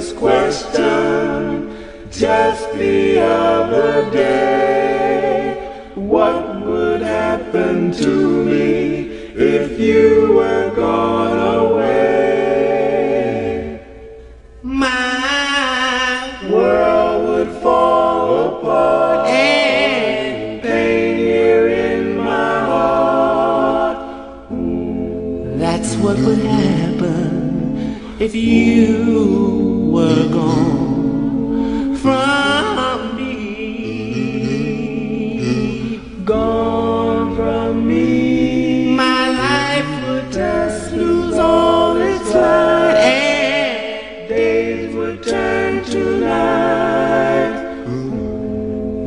this question just the other day. What would happen to me if you were gone away? My World would fall apart and pain here in my heart. That's what would happen if you were gone from me. Gone from me. My life would just lose all its light and Days would turn to night.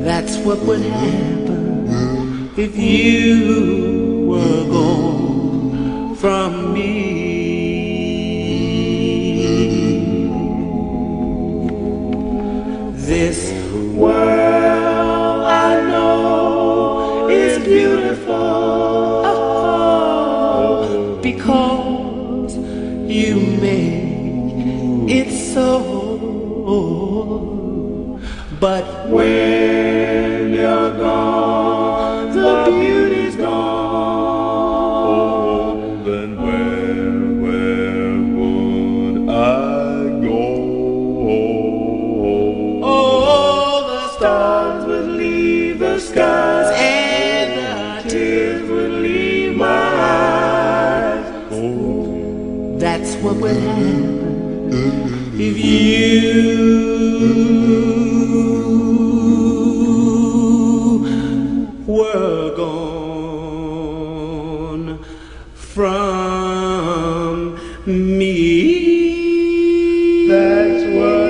that's what would happen if you World I know is beautiful. because you make it so. But When you're gone, the skies and the tears would leave my eyes. That's what would happen if you were gone from me. That's what.